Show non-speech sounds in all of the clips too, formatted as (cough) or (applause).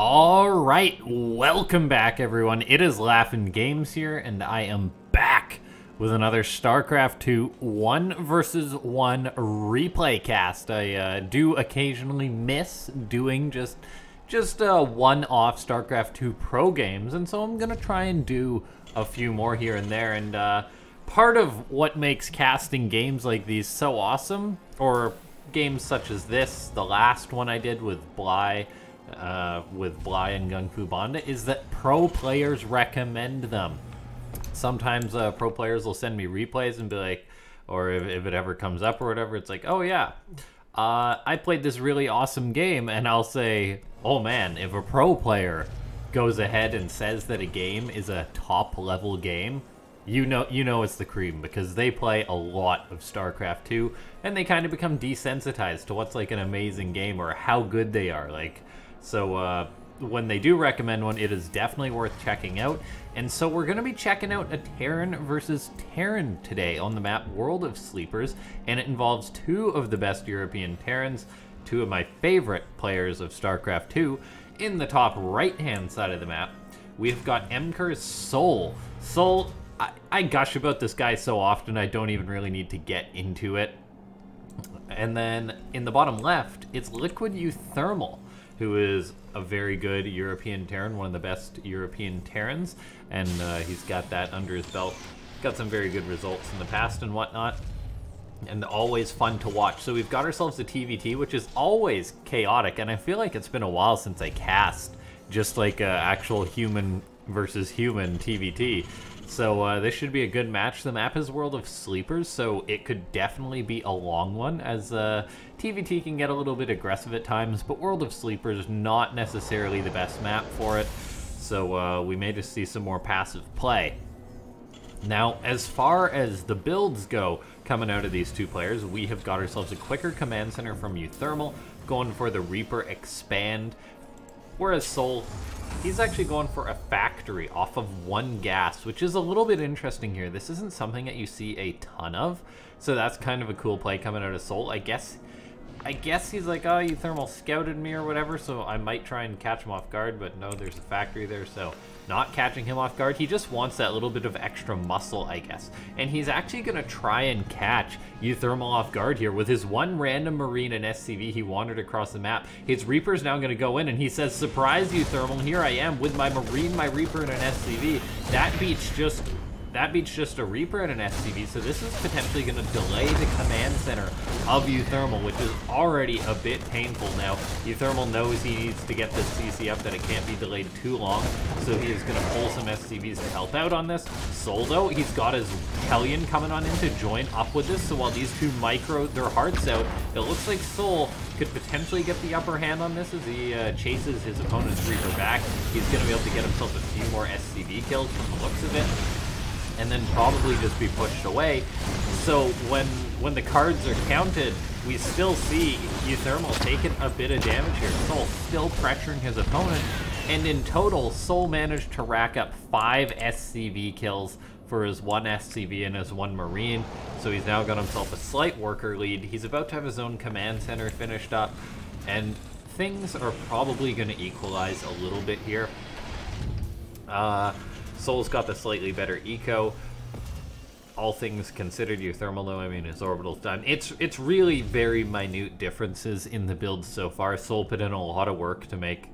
All right, welcome back, everyone. It is LaughNgamez here, and I am back with another StarCraft 2 one versus one replay cast. I uh, do occasionally miss doing just just uh, one-off StarCraft 2 pro games, and so I'm gonna try and do a few more here and there. And uh, part of what makes casting games like these so awesome, or games such as this, the last one I did with Bly uh, with Bly and GunGFuBanda is that pro players recommend them. Sometimes uh, pro players will send me replays and be like, or if, if it ever comes up or whatever, it's like, oh yeah, uh, I played this really awesome game, and I'll say, oh man, if a pro player goes ahead and says that a game is a top level game, you know you know it's the cream because they play a lot of StarCraft 2 and they kind of become desensitized to what's like an amazing game or how good they are. Like so uh, when they do recommend one, it is definitely worth checking out. And so we're going to be checking out a Terran versus Terran today on the map World of Sleepers, and it involves two of the best European Terrans, two of my favorite players of StarCraft 2. In the top right-hand side of the map, we've got MKers Soul. Soul, I, I gush about this guy so often I don't even really need to get into it. And then in the bottom left, it's Liquid uThermal who is a very good European Terran, one of the best European Terrans, and uh, he's got that under his belt. Got some very good results in the past and whatnot, and always fun to watch. So we've got ourselves a TVT, which is always chaotic, and I feel like it's been a while since I cast just like a actual human versus human TVT. So uh, this should be a good match. The map is World of Sleepers, so it could definitely be a long one, as uh, TVT can get a little bit aggressive at times, but World of Sleepers is not necessarily the best map for it, so uh, we may just see some more passive play. Now, as far as the builds go coming out of these two players, we have got ourselves a quicker command center from uThermal, going for the Reaper Expand, whereas Soul He's actually going for a off of one gas, which is a little bit interesting here. This isn't something that you see a ton of, so that's kind of a cool play coming out of Soul. I guess I guess he's like, oh, uThermal scouted me or whatever, so I might try and catch him off guard, but no, there's a factory there, so not catching him off guard. He just wants that little bit of extra muscle, I guess. And he's actually going to try and catch uThermal off guard here. With his one random Marine and SCV, he wandered across the map. His Reaper's now going to go in, and he says, surprise uThermal, here I am with my Marine, my Reaper, and an SCV. That beats just that beats just a Reaper and an SCV, so this is potentially going to delay the command center of uThermal, which is already a bit painful now. uThermal knows he needs to get this CC up, that it can't be delayed too long, so he is going to pull some SCVs to help out on this. Soldo, he's got his Hellion coming on in to join up with this, so while these two micro their hearts out, it looks like Soul could potentially get the upper hand on this as he uh, chases his opponent's Reaper back. He's going to be able to get himself a few more SCV kills from the looks of it and then probably just be pushed away. So when when the cards are counted, we still see uThermal taking a bit of damage here. Soul still pressuring his opponent, and in total, Soul managed to rack up five SCV kills for his one SCV and his one Marine. So he's now got himself a slight worker lead. He's about to have his own command center finished up, and things are probably going to equalize a little bit here. Uh, Soul's got the slightly better eco. All things considered, uThermal though, I mean, his orbital's done. It's it's really very minute differences in the build so far. Soul put in a lot of work to make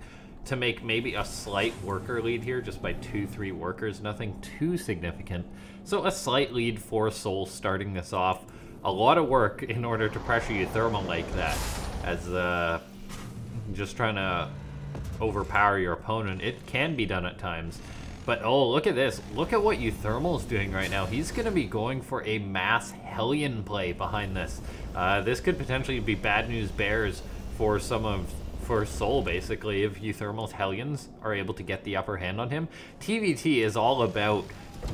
to make maybe a slight worker lead here, just by two, three workers, nothing too significant. So a slight lead for Soul starting this off. A lot of work in order to pressure uThermal like that, as uh, just trying to overpower your opponent. It can be done at times. But oh, look at this. Look at what uThermal's doing right now. He's going to be going for a mass Hellion play behind this. Uh, this could potentially be bad news bears for some of for Soul, basically, if uThermal's Hellions are able to get the upper hand on him. TVT is all about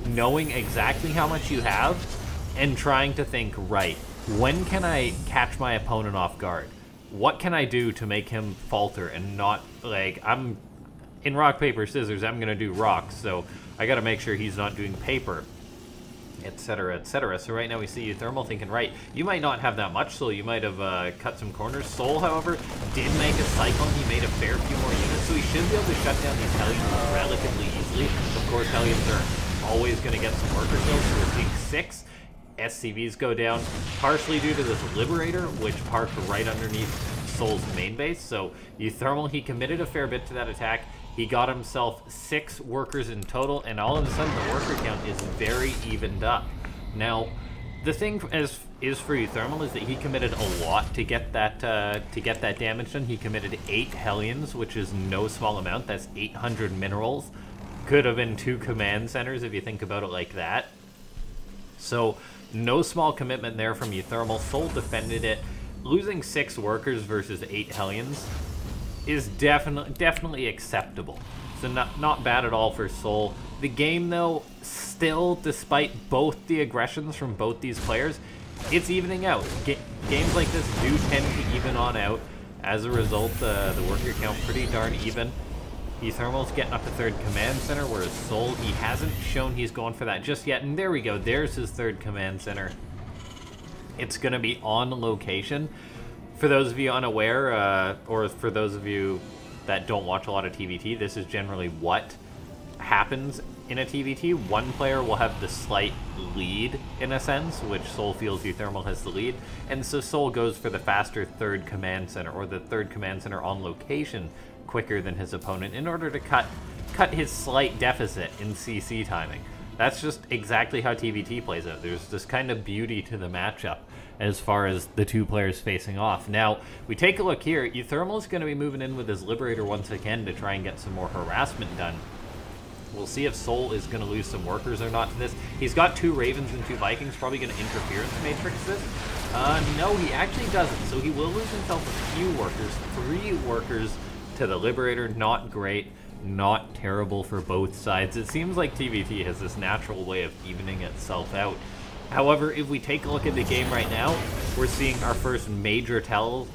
knowing exactly how much you have and trying to think, right, when can I catch my opponent off guard? What can I do to make him falter and not, like, I'm in rock, paper, scissors, I'm going to do rocks, so I got to make sure he's not doing paper, etc., etc. So right now we see uThermal thinking, right, you might not have that much soul, you might have uh, cut some corners. Soul, however, did make a Cyclone, he made a fair few more units, so he should should be able to shut down these Hellions relatively easily. Of course, Hellions are always going to get some worker kills, so we're seeing six SCVs go down, partially due to this Liberator, which parked right underneath Soul's main base. So uThermal, he committed a fair bit to that attack. He got himself six workers in total, and all of a sudden the worker count is very evened up. Now, the thing as is for uThermal is that he committed a lot to get that uh, to get that damage done. He committed eight Hellions, which is no small amount. That's 800 minerals. Could have been two command centers if you think about it like that. So no small commitment there from uThermal. Soul defended it. Losing six workers versus eight Hellions is definitely definitely acceptable. So not not bad at all for Soul. The game though, still, despite both the aggressions from both these players, it's evening out. Ga games like this do tend to even on out. As a result, uh, the worker count pretty darn even. uThermal's getting up to third command center, whereas Soul, he hasn't shown he's going for that just yet. And there we go, there's his third command center. It's going to be on location. For those of you unaware, uh, or for those of you that don't watch a lot of TVT, this is generally what happens in a TVT. One player will have the slight lead, in a sense, which Soul feels uThermal has the lead, and so Soul goes for the faster third command center, or the third command center on location, quicker than his opponent in order to cut cut his slight deficit in CC timing. That's just exactly how TVT plays out. There's this kind of beauty to the matchup as far as the two players facing off. Now, we take a look here. uThermal is going to be moving in with his Liberator once again to try and get some more harassment done. We'll see if Soul is going to lose some workers or not to this. He's got two Ravens and two Vikings, probably going to interfere interference matrix this. Uh, no, he actually doesn't. So he will lose himself a few workers, three workers to the Liberator, not great, not terrible for both sides. It seems like TVT has this natural way of evening itself out. However, if we take a look at the game right now, we're seeing our first major tells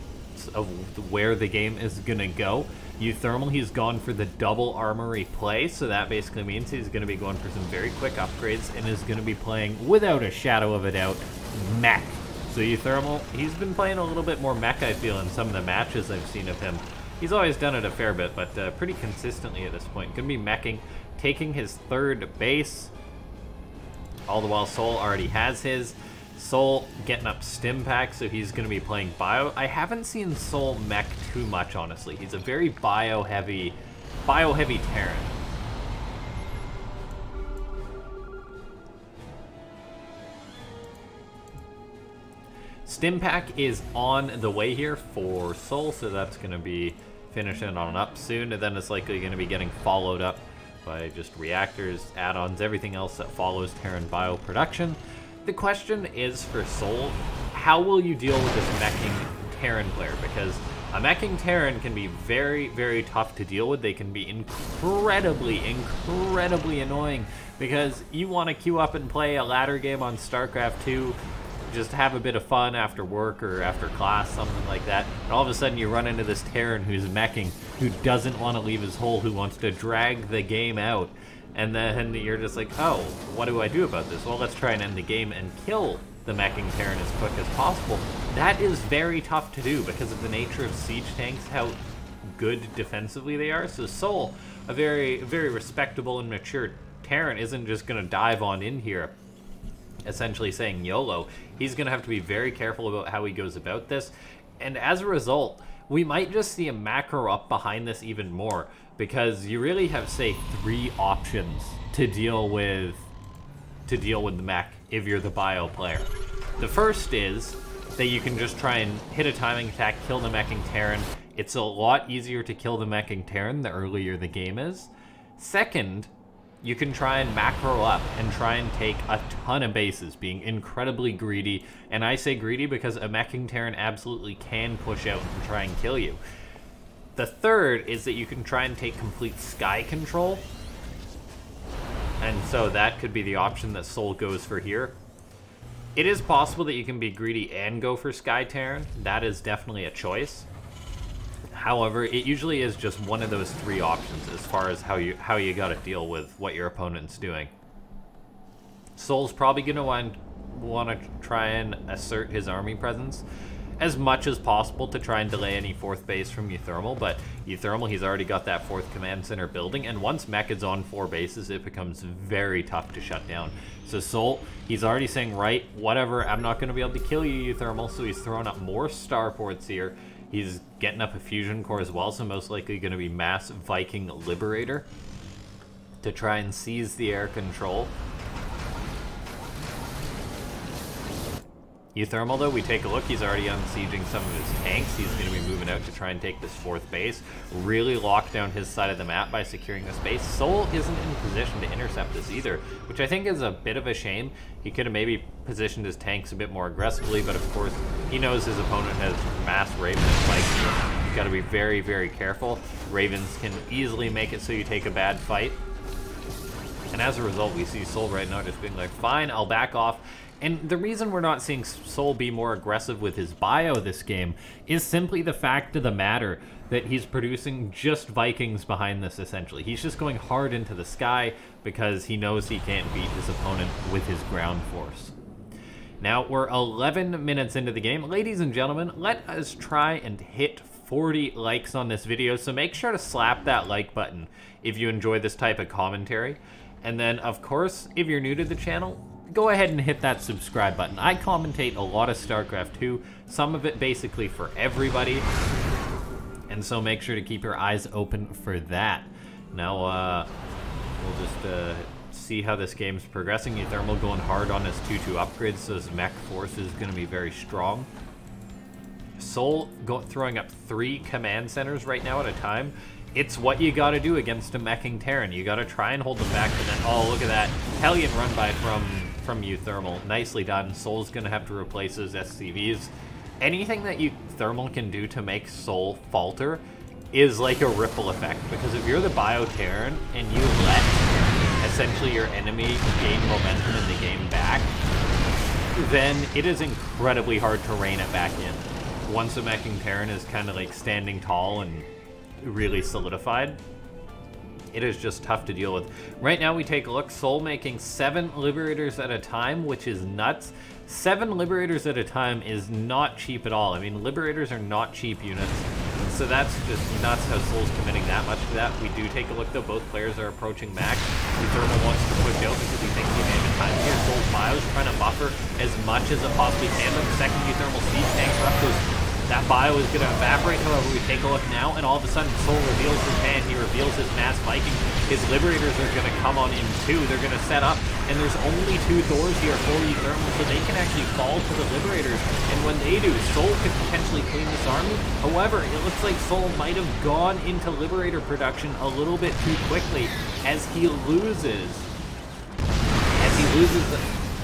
of where the game is going to go. uThermal, he's gone for the double armory play, so that basically means he's going to be going for some very quick upgrades and is going to be playing, without a shadow of a doubt, mech. So uThermal, he's been playing a little bit more mech, I feel, in some of the matches I've seen of him. He's always done it a fair bit, but uh, pretty consistently at this point. Going to be meching, taking his third base. All the while Soul already has his. Soul getting up Stimpak, so he's going to be playing Bio. I haven't seen Soul mech too much, honestly. He's a very bio-heavy, bio-heavy Terran. Stimpak is on the way here for Soul, so that's going to be finishing on up soon, and then it's likely going to be getting followed up by just reactors, add-ons, everything else that follows Terran bio production. The question is for Soul, how will you deal with this meching Terran player? Because a meching Terran can be very, very tough to deal with. They can be incredibly, incredibly annoying because you want to queue up and play a ladder game on StarCraft 2 just have a bit of fun after work or after class, something like that. And all of a sudden you run into this Terran who's meching, who doesn't want to leave his hole, who wants to drag the game out. And then you're just like, oh, what do I do about this? Well, let's try and end the game and kill the meching Terran as quick as possible. That is very tough to do because of the nature of siege tanks, how good defensively they are. So Soul, a very, very respectable and mature Terran, isn't just going to dive on in here essentially saying YOLO, he's going to have to be very careful about how he goes about this. And as a result, we might just see a macro up behind this even more because you really have, say, three options to deal with to deal with the mech if you're the bio player. The first is that you can just try and hit a timing attack, kill the mech and Terran. It's a lot easier to kill the mech and Terran the earlier the game is. Second you can try and macro up and try and take a ton of bases, being incredibly greedy. And I say greedy because a meching Terran absolutely can push out and try and kill you. The third is that you can try and take complete sky control. And so that could be the option that Soul goes for here. It is possible that you can be greedy and go for Sky Terran. That is definitely a choice. However, it usually is just one of those three options as far as how you how you got to deal with what your opponent's doing. Soul's probably going to want want to try and assert his army presence. as much as possible to try and delay any fourth base from uThermal, but uThermal, he's already got that fourth command center building, and once Mech is on four bases, it becomes very tough to shut down. So Soul, he's already saying, right, whatever, I'm not going to be able to kill you, uThermal, so he's throwing up more starports here. He's getting up a fusion core as well, so most likely going to be mass Viking Liberator to try and seize the air control. uThermal, though, we take a look, he's already unsieging some of his tanks. He's going to be moving out to try and take this fourth base. Really lock down his side of the map by securing this base. Soul isn't in position to intercept this either, which I think is a bit of a shame. He could have maybe positioned his tanks a bit more aggressively, but of course, he knows his opponent has mass Raven and Spikes. He's got to be very, very careful. Ravens can easily make it so you take a bad fight. And as a result, we see Soul right now just being like, fine, I'll back off and the reason we're not seeing Soul be more aggressive with his bio this game is simply the fact of the matter that he's producing just Vikings behind this, essentially. He's just going hard into the sky because he knows he can't beat his opponent with his ground force. Now, we're 11 minutes into the game. Ladies and gentlemen, let us try and hit 40 likes on this video, so make sure to slap that like button if you enjoy this type of commentary. And then, of course, if you're new to the channel, go ahead and hit that subscribe button. I commentate a lot of StarCraft 2, some of it basically for everybody, and so make sure to keep your eyes open for that. Now, uh, we'll just uh, see how this game's progressing. uThermal going hard on his 2-2 upgrades, so his mech force is going to be very strong. Soul throwing up three command centers right now at a time it's what you got to do against a meching Terran. You got to try and hold them back, but then, oh, look at that. Hellion run by from, from you, Thermal. Nicely done. Soul's to have to replace his SCVs. Anything that you Thermal can do to make Soul falter is like a ripple effect, because if you're the Bio Terran and you let essentially your enemy gain momentum in the game back, then it is incredibly hard to rein it back in. Once a meching Terran is kind of like standing tall and really solidified. It is just tough to deal with. Right now we take a look, Soul making seven Liberators at a time, which is nuts. Seven Liberators at a time is not cheap at all. I mean, Liberators are not cheap units. So that's just nuts how Soul's committing that much to that. We do take a look though, both players are approaching max. Thermal wants to push out because he thinks he may have time here. Soul's Bio's trying to buffer as much as it possibly can, but the second Thermal siege tanks up that bio is going to evaporate, however, we take a look now, and all of a sudden Soul reveals his hand, he reveals his Mass Viking. His Liberators are going to come on in too, they're going to set up, and there's only two Thors here for uThermal, so they can actually fall to the Liberators, and when they do, Soul could potentially clean this army. However, it looks like Soul might have gone into Liberator production a little bit too quickly, as he loses, as he loses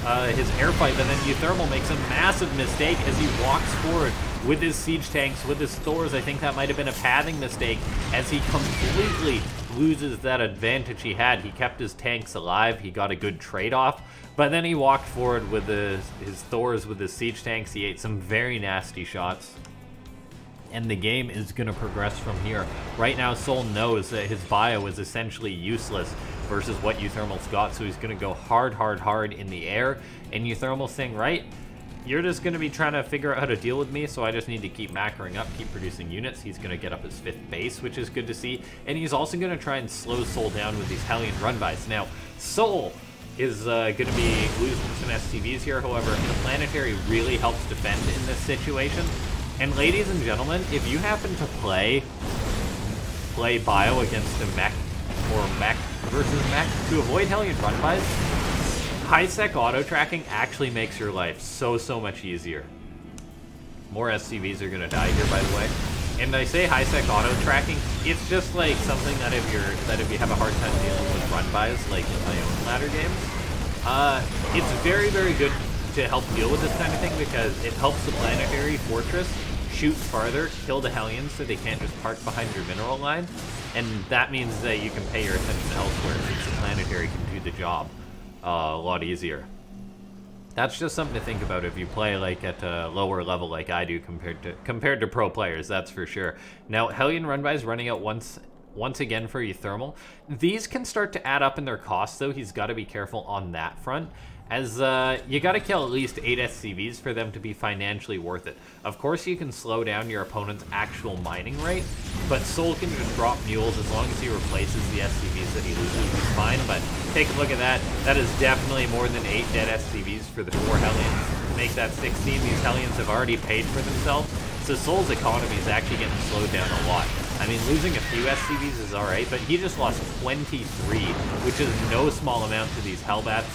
uh, his air fight, but then uThermal makes a massive mistake as he walks forward with his siege tanks, with his Thors. I think that might have been a pathing mistake as he completely loses that advantage he had. He kept his tanks alive. He got a good trade-off. But then he walked forward with his, his Thors, with his siege tanks. He ate some very nasty shots. And the game is going to progress from here. Right now, Soul knows that his bio is essentially useless versus what uThermal's got. So he's going to go hard, hard, hard in the air. And uThermal's saying, right, you're just going to be trying to figure out how to deal with me, so I just need to keep macroing up, keep producing units. He's going to get up his fifth base, which is good to see. And he's also going to try and slow Soul down with these Hellion run-bys. Now, Soul is uh, going to be losing some SCVs here. However, the Planetary really helps defend in this situation. And ladies and gentlemen, if you happen to play play Bio against a mech or mech versus mech to avoid Hellion run-bys, High-sec auto-tracking actually makes your life so, so much easier. More SCVs are gonna die here, by the way. And I say high-sec auto-tracking, it's just like something that if you're that if you have a hard time dealing with run-bys, like in my own ladder games, uh, it's very, very good to help deal with this kind of thing because it helps the planetary fortress shoot farther, kill the Hellions so they can't just park behind your mineral line, and that means that you can pay your attention elsewhere since the planetary can do the job uh, a lot easier. That's just something to think about if you play like at a lower level like I do compared to compared to pro players, that's for sure. Now, Hellion Runby is running out once once again for uThermal. These can start to add up in their costs though. He's got to be careful on that front as uh, you got to kill at least 8 SCVs for them to be financially worth it. Of course, you can slow down your opponent's actual mining rate, but Soul can just drop mules as long as he replaces the SCVs that he loses, he's fine, but take a look at that. That is definitely more than 8 dead SCVs for the 4 Hellions. To make that 16, these Hellions have already paid for themselves, so Soul's economy is actually getting slowed down a lot. I mean, losing a few SCVs is alright, but he just lost 23, which is no small amount to these Hellbats.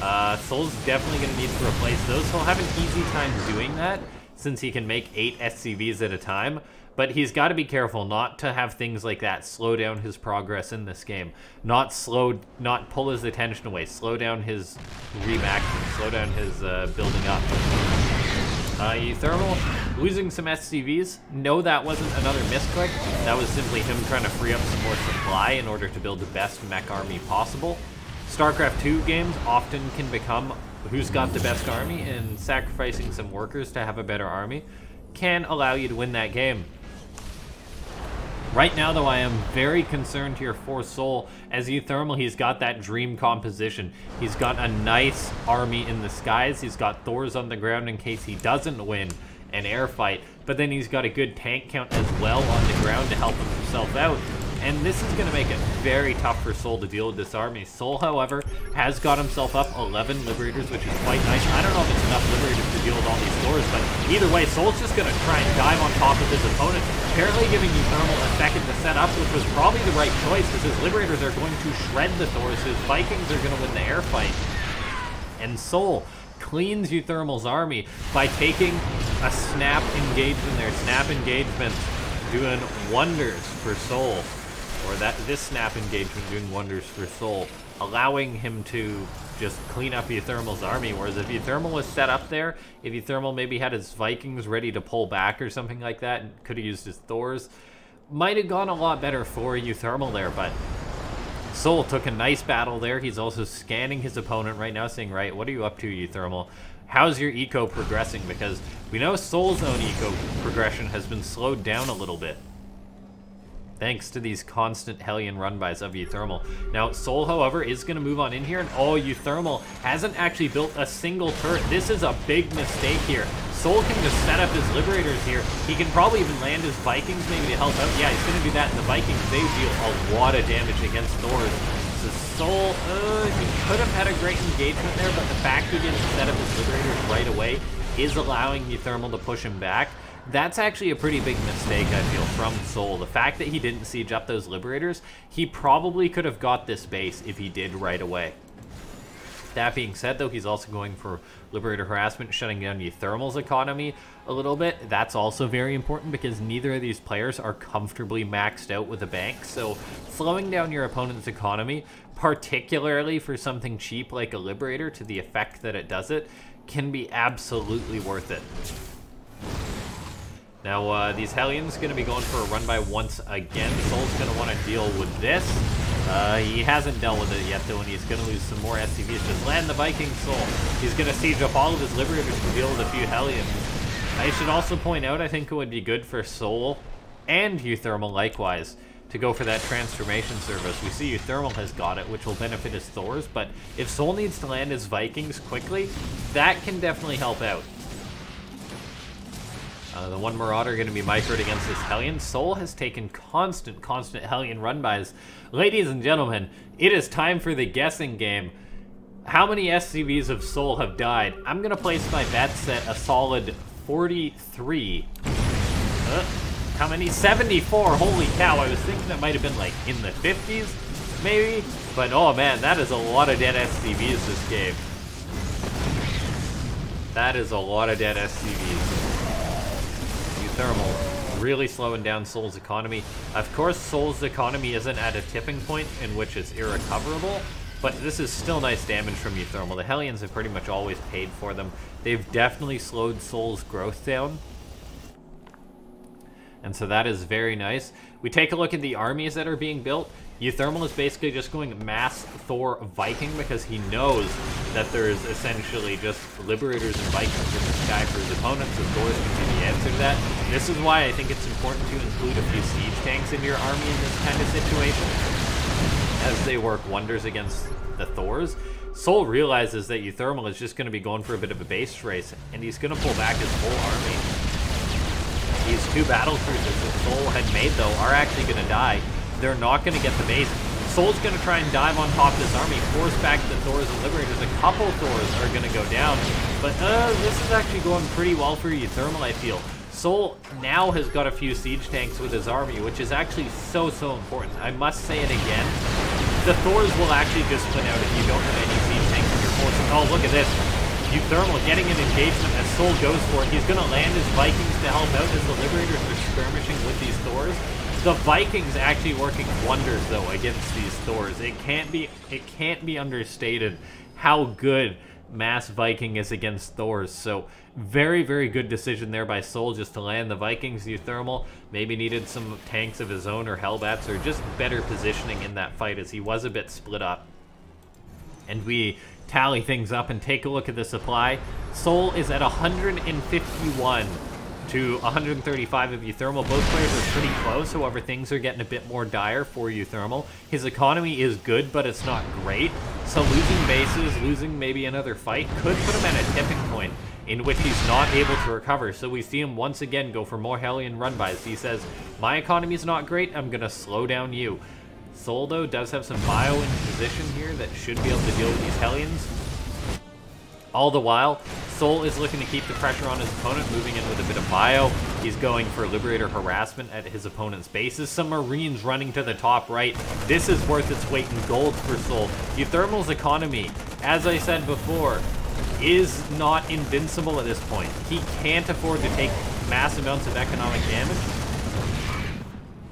Uh, Soul's definitely going to need to replace those. He'll have an easy time doing that since he can make 8 SCVs at a time. But he's got to be careful not to have things like that slow down his progress in this game. Not slow, not pull his attention away. Slow down his remaxing. Slow down his uh, building up. Uh, uThermal, losing some SCVs. No, that wasn't another misclick. That was simply him trying to free up some more supply in order to build the best mech army possible. StarCraft 2 games often can become who's got the best army, and sacrificing some workers to have a better army can allow you to win that game. Right now, though, I am very concerned here for Soul. As uThermal, he's got that dream composition. He's got a nice army in the skies. He's got Thors on the ground in case he doesn't win an air fight. But then he's got a good tank count as well on the ground to help himself out and this is going to make it very tough for Soul to deal with this army. Soul, however, has got himself up 11 Liberators, which is quite nice. I don't know if enough Liberators to deal with all these Thors, but either way, Soul's just going to try and dive on top of his opponent, apparently giving you a second to set up, which was probably the right choice, because his Liberators are going to shred the Thors, his Vikings are going to win the air fight. And Soul cleans uThermal's army by taking a snap engagement there. Snap engagement doing wonders for Soul or that this snap engagement doing wonders for Soul, allowing him to just clean up uThermal's army, whereas if uThermal was set up there, if uThermal maybe had his Vikings ready to pull back or something like that, and could have used his Thors, might have gone a lot better for uThermal there, but Soul took a nice battle there. He's also scanning his opponent right now, saying, right, what are you up to, uThermal? How's your eco progressing? Because we know Soul's own eco progression has been slowed down a little bit thanks to these constant Hellion run-bys of uThermal. Now, Soul, however, is going to move on in here, and oh, uThermal hasn't actually built a single turret. This is a big mistake here. Soul can just set up his Liberators here. He can probably even land his Vikings maybe to help out. Yeah, he's going to do that, and the Vikings, they deal a lot of damage against Thors. So Soul, uh, he could have had a great engagement there, but the fact he didn't set up his Liberators right away is allowing uThermal to push him back. That's actually a pretty big mistake, I feel, from Soul. The fact that he didn't siege up those Liberators, he probably could have got this base if he did right away. That being said, though, he's also going for Liberator harassment, shutting down the Thermal's economy a little bit. That's also very important because neither of these players are comfortably maxed out with a bank. So slowing down your opponent's economy, particularly for something cheap like a Liberator to the effect that it does it, can be absolutely worth it. Now, uh, these Hellions going to be going for a run by once again. Soul's going to want to deal with this. Uh, he hasn't dealt with it yet, though, and he's going to lose some more SCVs. Just land the Viking Soul. He's going to siege up all of his Liberators to deal with a few Hellions. I should also point out, I think it would be good for Soul and uThermal likewise to go for that transformation service. We see uThermal has got it, which will benefit his Thors, but if Soul needs to land his Vikings quickly, that can definitely help out. Uh, the one Marauder going to be microed against this Hellion. Soul has taken constant, constant Hellion run-bys. Ladies and gentlemen, it is time for the guessing game. How many SCVs of Soul have died? I'm going to place my bets at a solid 43. Uh, how many? 74. Holy cow. I was thinking that might have been like in the 50s, maybe. But oh man, that is a lot of dead SCVs this game. That is a lot of dead SCVs. Thermal really slowing down Soul's economy. Of course, Soul's economy isn't at a tipping point in which it's irrecoverable, but this is still nice damage from uThermal. The Hellions have pretty much always paid for them. They've definitely slowed Soul's growth down. And so that is very nice. We take a look at the armies that are being built. uThermal is basically just going mass Thor Viking because he knows that there's essentially just Liberators and Vikings in the sky for his opponents, so Thor is going to be the answer to that. This is why I think it's important to include a few siege tanks in your army in this kind of situation. as they work wonders against the Thors. Soul realizes that uThermal is just going to be going for a bit of a base race, and he's going to pull back his whole army. These two battle cruisers that Soul had made, though, are actually going to die. They're not going to get the base. Soul's going to try and dive on top of this army, force back the Thors and Liberators. A couple Thors are going to go down, but uh, this is actually going pretty well for you, Thermal, I feel. Soul now has got a few siege tanks with his army, which is actually so, so important. I must say it again. The Thors will actually just split out if you don't have any siege tanks in your forces. Oh, look at this. uThermal getting an engagement as Soul goes for it. He's going to land his Vikings to help out as the Liberators are skirmishing with these Thors. The Vikings actually working wonders though against these Thors. It can't be it can't be understated how good Mass Viking is against Thors. So very, very good decision there by Soul just to land the Vikings. uThermal maybe needed some tanks of his own or Hellbats or just better positioning in that fight as he was a bit split up. And we tally things up and take a look at the supply. Soul is at 151 to 135 of uThermal. Both players are pretty close, however, things are getting a bit more dire for uThermal. His economy is good, but it's not great, so losing bases, losing maybe another fight, could put him at a tipping point in which he's not able to recover. So we see him once again go for more Hellion run-bys. He says, my economy is not great, I'm to slow down you. Soldo does have some bio in position here that should be able to deal with these Hellions. All the while, Soul is looking to keep the pressure on his opponent, moving in with a bit of bio. He's going for Liberator harassment at his opponent's bases. Some Marines running to the top right. This is worth its weight in gold for Soul. uThermal's economy, as I said before, is not invincible at this point. He can't afford to take mass amounts of economic damage.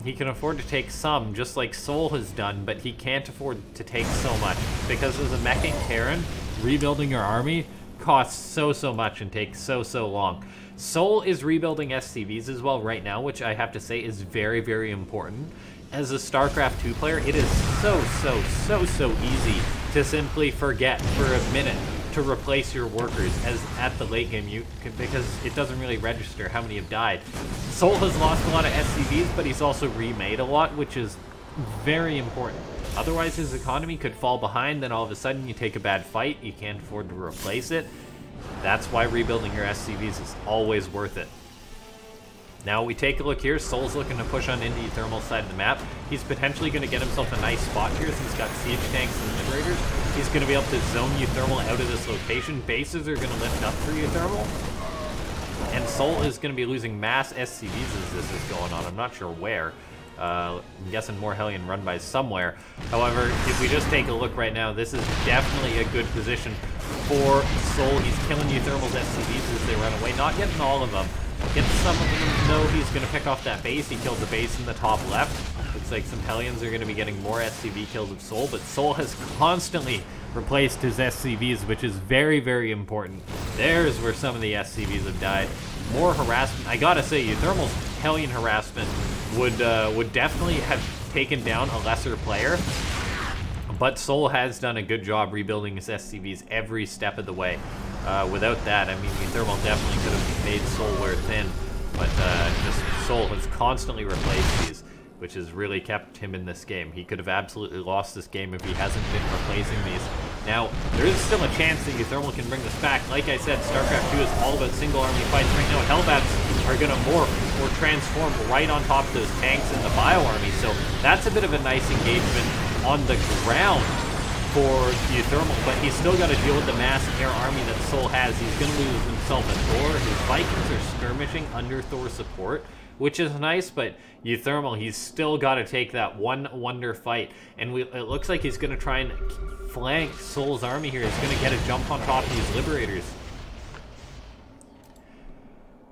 He can afford to take some, just like Soul has done, but he can't afford to take so much. Because as a meching Terran, rebuilding your army costs so, so much and takes so, so long. Soul is rebuilding SCVs as well right now, which I have to say is very, very important. As a StarCraft 2 player, it is so, so, so, so easy to simply forget for a minute to replace your workers as at the late game you because it doesn't really register how many have died. Soul has lost a lot of SCVs, but he's also remade a lot, which is very important. Otherwise, his economy could fall behind, then all of a sudden you take a bad fight, you can't afford to replace it. That's why rebuilding your SCVs is always worth it. Now we take a look here, Soul's looking to push on into the thermal side of the map. He's potentially going to get himself a nice spot here since he's got siege tanks and liberators. He's going to be able to zone uThermal out of this location. Bases are going to lift up for uThermal. And Soul is going to be losing mass SCVs as this is going on. I'm not sure where. Uh, I'm guessing more Hellion run by somewhere. However, if we just take a look right now, this is definitely a good position for Soul. He's killing uThermal's SCVs as they run away. Not getting all of them. Gets some of them, though. He's going to pick off that base. He killed the base in the top left. Looks like some Hellions are going to be getting more SCV kills of Soul, but Soul has (laughs) constantly replaced his SCVs, which is very, very important. There's where some of the SCVs have died. More harassment. I gotta say, uThermal's Hellion harassment would uh, would definitely have taken down a lesser player. But Soul has done a good job rebuilding his SCVs every step of the way. Uh, without that, I mean, Thermal definitely could have made Soul wear thin, but uh, just Soul has constantly replaced these, which has really kept him in this game. He could have absolutely lost this game if he hasn't been replacing these. Now, there is still a chance that uThermal can bring this back. Like I said, StarCraft 2 is all about single army fights. Right now, Hellbats are going to morph or transform right on top of those tanks in the Bio Army, so that's a bit of a nice engagement on the ground for uThermal, but he's still got to deal with the mass air army that Soul has. He's going to lose himself a Thor. His Vikings are skirmishing under Thor's support, which is nice, but uThermal, he's still got to take that one wonder fight. And we, it looks like he's going to try and flank Soul's army here. He's going to get a jump on top of these Liberators.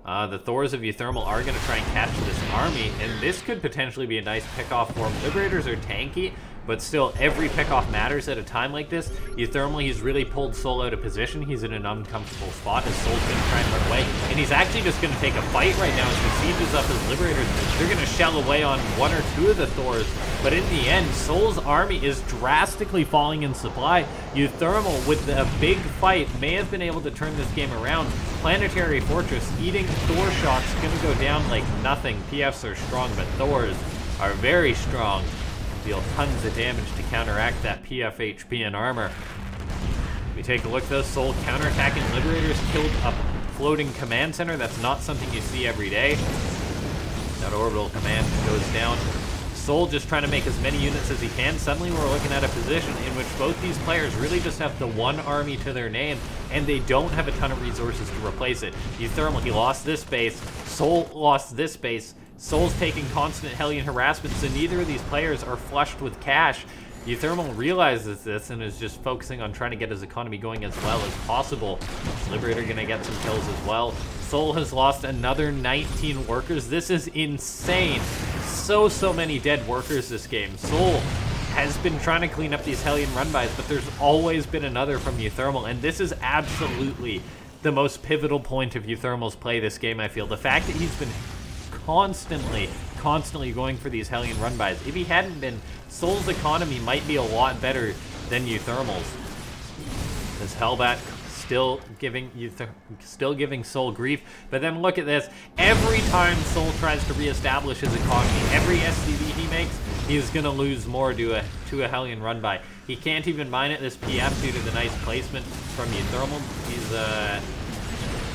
Uh, the Thors of uThermal are going to try and catch this army, and this could potentially be a nice pickoff for him. Liberators are tanky, but still, every pickoff matters at a time like this. uThermal, he's really pulled Soul out of position. He's in an uncomfortable spot. His Soul's to try and run away. And he's actually just going to take a fight right now as he sieges up his Liberators. They're going to shell away on one or two of the Thors. But in the end, Soul's army is drastically falling in supply. uThermal, with a big fight, may have been able to turn this game around. Planetary Fortress eating Thor shots going to go down like nothing. PFs are strong, but Thors are very strong. Deal tons of damage to counteract that PF HP and armor. We take a look though, Soul counterattacking Liberators killed a floating command center. That's not something you see every day. That orbital command goes down. Soul just trying to make as many units as he can. Suddenly we're looking at a position in which both these players really just have the one army to their name, and they don't have a ton of resources to replace it. uThermal, he lost this base. Soul lost this base. Soul's taking constant Hellion harassment, so neither of these players are flushed with cash. uThermal realizes this and is just focusing on trying to get his economy going as well as possible. Liberator gonna get some kills as well. Soul has lost another 19 workers. This is insane so, so many dead workers this game. Soul has been trying to clean up these Hellion run-bys, but there's always been another from uThermal, and this is absolutely the most pivotal point of uThermal's play this game, I feel. The fact that he's been constantly, constantly going for these Hellion run-bys. If he hadn't been, Soul's economy might be a lot better than uThermal's. This Hellbat still giving you still giving Soul grief. But then look at this. Every time Soul tries to reestablish his economy, every SCV he makes, he's gonna lose more to a to a Hellion run by. He can't even mine at this PF due to the nice placement from uThermal. He's uh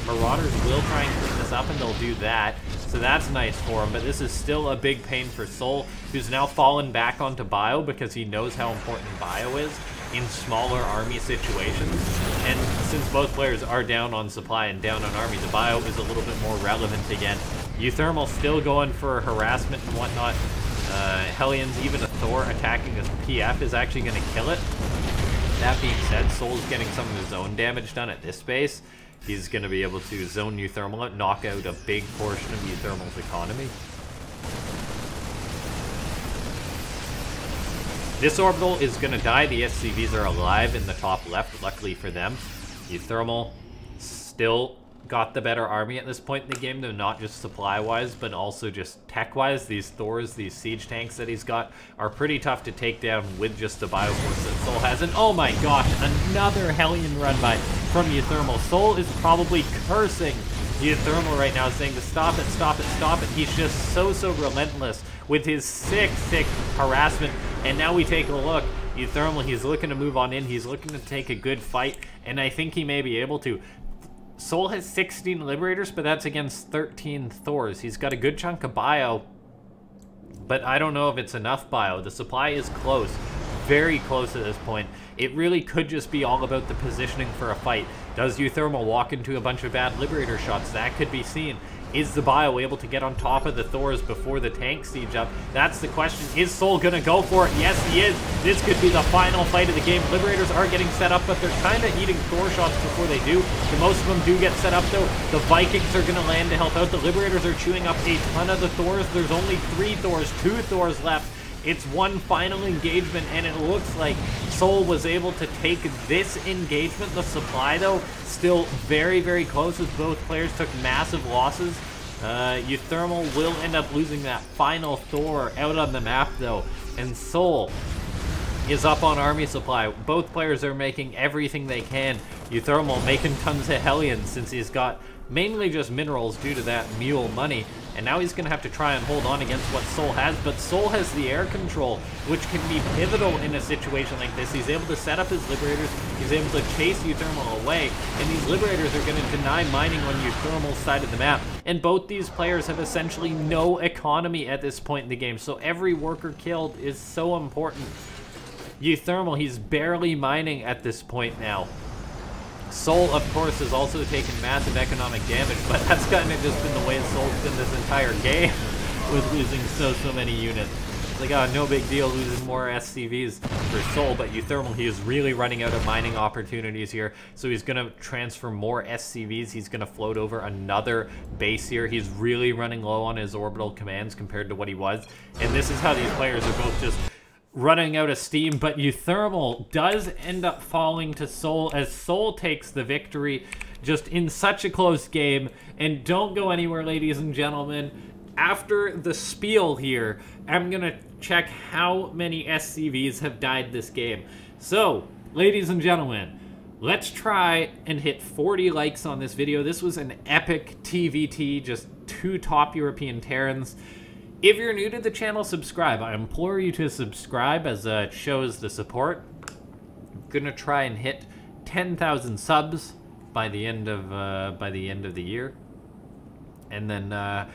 Marauders will try and clean this up and they'll do that. So that's nice for him, but this is still a big pain for Soul, who's now fallen back onto Bio because he knows how important Bio is in smaller army situations. And since both players are down on supply and down on army, the bio is a little bit more relevant again. uThermal still going for harassment and whatnot. Uh, Hellions, even a Thor attacking a PF is actually going to kill it. That being said, Soul's getting some of his own damage done at this base. He's going to be able to zone uThermal out, knock out a big portion of uThermal's economy. This orbital is going to die. The SCVs are alive in the top left, luckily for them. uThermal still got the better army at this point in the game, though not just supply-wise, but also just tech-wise. These Thors, these siege tanks that he's got, are pretty tough to take down with just the Bioforce that Soul has. And oh my gosh, another Hellion run by from uThermal. Soul is probably cursing uThermal right now, saying to stop it, stop it, stop it. He's just so, so relentless with his sick, sick harassment. And now we take a look. uThermal, he's looking to move on in. He's looking to take a good fight, and I think he may be able to. Soul has 16 Liberators, but that's against 13 Thors. He's got a good chunk of bio, but I don't know if it's enough bio. The supply is close, very close at this point. It really could just be all about the positioning for a fight. Does uThermal walk into a bunch of bad Liberator shots? That could be seen. Is the Bio able to get on top of the Thors before the tank siege up? That's the question. Is Soul gonna go for it? Yes, he is. This could be the final fight of the game. Liberators are getting set up, but they're kind of eating Thor shots before they do. The most of them do get set up, though. The Vikings are gonna land to help out. The Liberators are chewing up a ton of the Thors. There's only three Thors, two Thors left. It's one final engagement, and it looks like Soul was able to take this engagement. The supply, though, still very, very close as both players took massive losses. Uh, uThermal will end up losing that final Thor out on the map, though. And Soul is up on army supply. Both players are making everything they can. uThermal making tons of Hellions since he's got mainly just minerals due to that mule money. And now he's going to have to try and hold on against what Soul has, but Soul has the air control, which can be pivotal in a situation like this. He's able to set up his Liberators, he's able to chase uThermal away, and these Liberators are going to deny mining on uThermal's side of the map. And both these players have essentially no economy at this point in the game, so every worker killed is so important. uThermal, he's barely mining at this point now. Soul, of course, has also taken massive economic damage, but that's kind of just been the way Soul's been this entire game, (laughs) with losing so, so many units. It's like, oh, no big deal losing more SCVs for Soul, but uThermal, he is really running out of mining opportunities here, so he's going to transfer more SCVs. He's going to float over another base here. He's really running low on his orbital commands compared to what he was, and this is how these players are both just running out of steam, but uThermal does end up falling to Soul as Soul takes the victory just in such a close game. And don't go anywhere, ladies and gentlemen. After the spiel here, I'm going to check how many SCVs have died this game. So, ladies and gentlemen, let's try and hit 40 likes on this video. This was an epic TVT, just two top European Terrans If you're new to the channel, subscribe. I implore you to subscribe as uh, it shows the support. I'm gonna try and hit 10,000 subs by the end of uh, by the end of the year, and then uh,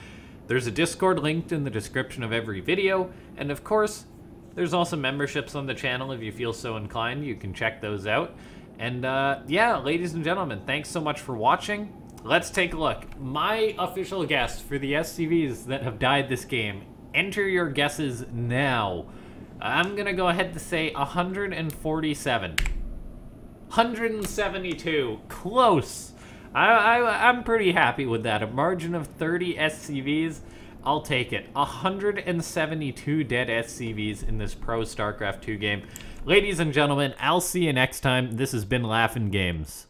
there's a Discord linked in the description of every video, and of course, there's also memberships on the channel if you feel so inclined. You can check those out. And uh, yeah, ladies and gentlemen, thanks so much for watching. Let's take a look. My official guess for the SCVs that have died this game. Enter your guesses now. I'm gonna go ahead to say 147. 172. Close. I, I, I'm pretty happy with that. A margin of 30 SCVs. I'll take it. 172 dead SCVs in this Pro StarCraft 2 game. Ladies and gentlemen, I'll see you next time. This has been LaughNgamez.